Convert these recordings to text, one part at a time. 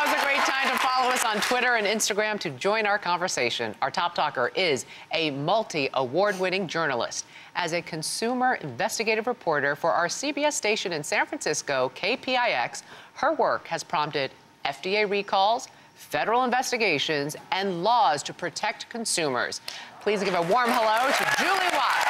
Now is a great time to follow us on Twitter and Instagram to join our conversation. Our top talker is a multi award winning journalist. As a consumer investigative reporter for our CBS station in San Francisco, KPIX, her work has prompted FDA recalls, federal investigations, and laws to protect consumers. Please give a warm hello to Julie Watts.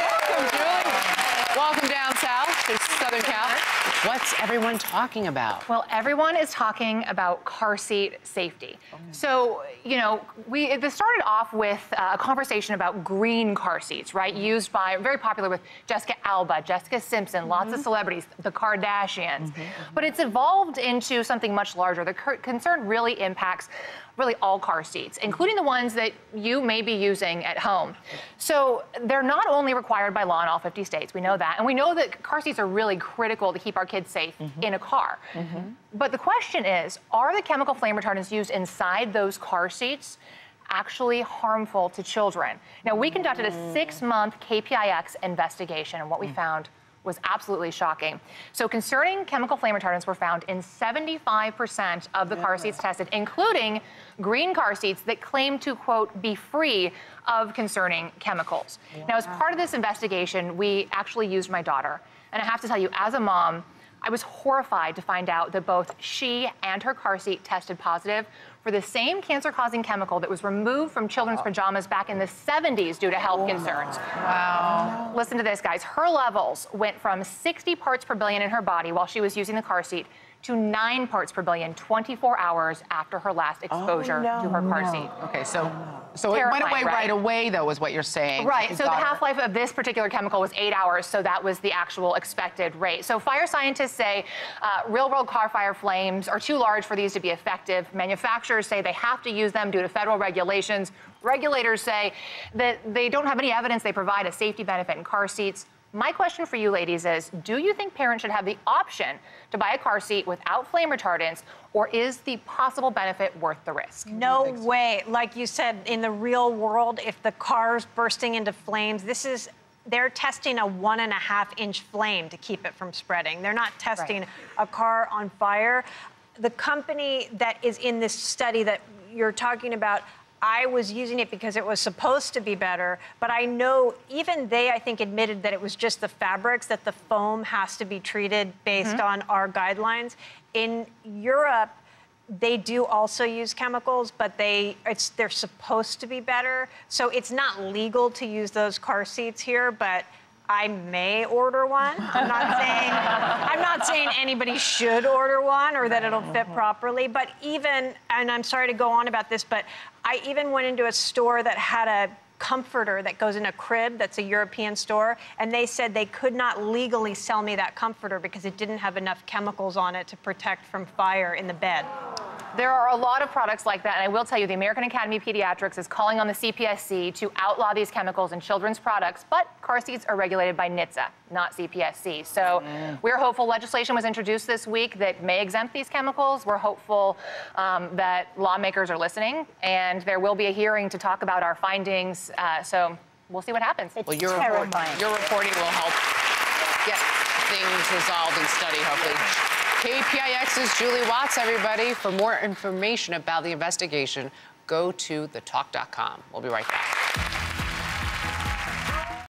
Welcome, Julie. Welcome down south to Southern Cal. What's everyone talking about? Well, everyone is talking about car seat safety. So, you know, we this started off with uh, a conversation about green car seats, right? Mm-hmm. Used by very popular with Jessica Alba, Jessica Simpson, lots of mm-hmm. celebrities, the Kardashians. Mm-hmm, but it's evolved into something much larger. The concern really impacts really all car seats, including the ones that you may be using at home. So they're not only required by law in all 50 states, we know that, and we know that car seats are really critical to keep our kids safe mm-hmm. in a car. Mm-hmm. But the question is, are the chemical flame retardants used inside those car seats actually harmful to children? Now, we conducted a mm. six-month KPIX investigation, and what we mm. found was absolutely shocking. So concerning chemical flame retardants were found in 75% of the car seats mm. tested, including green car seats that claim to, quote, be free of concerning chemicals. Now, as part of this investigation, we actually used my daughter. And I have to tell you, as a mom, I was horrified to find out that both she and her car seat tested positive for the same cancer causing chemical that was removed from children's pajamas back in the 70s due to health concerns. Wow. Listen to this, guys. Her levels went from 60 parts per billion in her body while she was using the car seat to nine parts per billion 24 hours after her last exposure to her car seat. Okay, so so it went away right? right? away, though, is what you're saying. Right. So the half life of this particular chemical was eight hours. So that was the actual expected rate. So fire scientists say uh, real world car fire flames are too large for these to be effective. Manufacturers say they have to use them due to federal regulations. Regulators say that they don't have any evidence they provide a safety benefit in car seats. My question for you ladies is Do you think parents should have the option to buy a car seat without flame retardants, or is the possible benefit worth the risk? No way. Like you said, in the real world, if the car's bursting into flames, this is they're testing a one and a half inch flame to keep it from spreading. They're not testing a car on fire. The company that is in this study that you're talking about, I was using it because it was supposed to be better, but I know even they, I think, admitted that it was just the fabrics, that the foam has to be treated based mm-hmm. on our guidelines. In Europe, they do also use chemicals, but they it's they're supposed to be better. So it's not legal to use those car seats here, but I may order one. I'm not saying I'm not saying anybody should order one or that it'll fit mm-hmm. properly, but even and I'm sorry to go on about this, but I even went into a store that had a comforter that goes in a crib that's a European store, and they said they could not legally sell me that comforter because it didn't have enough chemicals on it to protect from fire in the bed. There are a lot of products like that, and I will tell you, the American Academy of Pediatrics is calling on the CPSC to outlaw these chemicals in children's products, but car seats are regulated by NHTSA, not CPSC. So we're hopeful legislation was introduced this week that may exempt these chemicals. We're hopeful um, that lawmakers are listening, and there will be a hearing to talk about our findings. Uh, so we'll see what happens. Well, your, report, your reporting will help get things resolved and study, hopefully. KPIX's Julie Watts, everybody. For more information about the investigation, go to thetalk.com. We'll be right back.